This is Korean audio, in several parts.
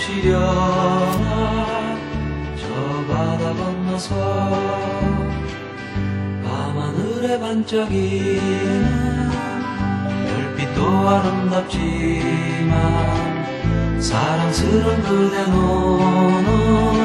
오시려나 저 바다 건너서 밤하늘에 반짝이는 별빛도 아름답지만 사랑스런 그대 눈은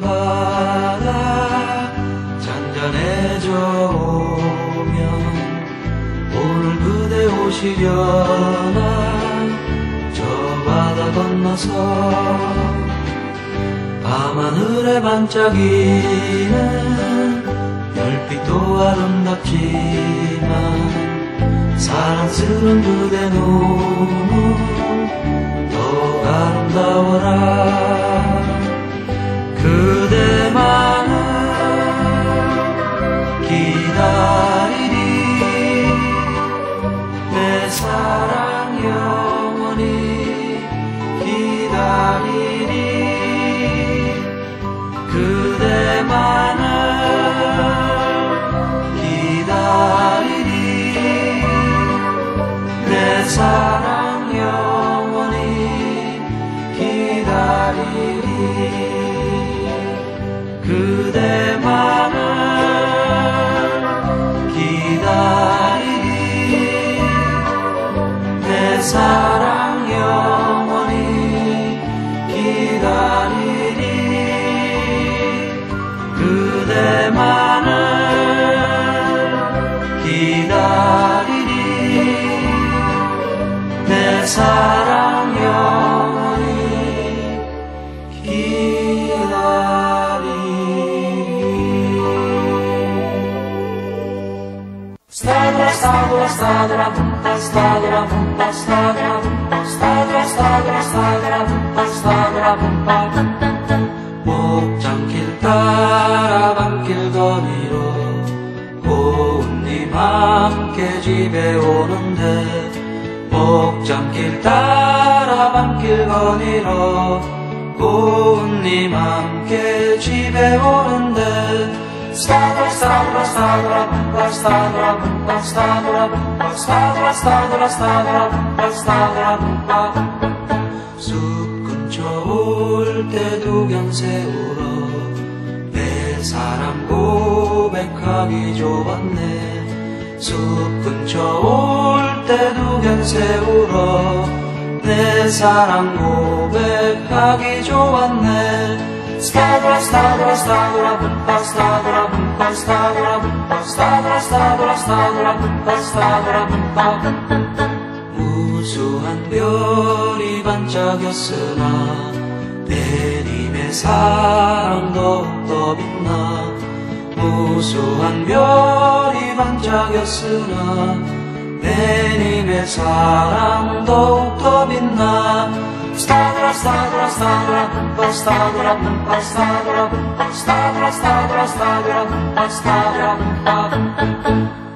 바다 잔잔해져 오면 오늘 그대 오시려나? 저 바다 건너서 밤하늘에 반짝이는 별빛도 아름답지만 사랑스런 그대 눈은 더욱 아름다워라 stadra, bumpa, stadra, bumpa, stadra, bumpa, stadra, stadra, 목장길 따라 밤길 거니로 고운님 함께 집에 오는데 Stadra, stadra, stadra, bumpa, stadra, bumpa, stadra, bumpa, stadra, stadra, stadra, bumpa, stadra, bumpa. 숲 근처 올 때 두경 세우러 내 사랑 고백하기 좋았네 숲 근처 올때 두경 세우러 내 사랑 고백하기 좋았네 Stadra, stadra, stadra, bumpa, stadra, bumpa, stadra, bumpa, stadra, stadra, stadra, bumpa, stadra, bumpa. 무수한 별이 반짝였으나 내님의 사랑 더욱더 빛나 무수한 별이 반짝였으나 내님의 사랑 더욱더 빛나 Stadra, stadra, stadra, bumpa, stadra, bumpa, stadra, bumpa, stadra, stadra, stadra, bumpa, stadra, bumpa.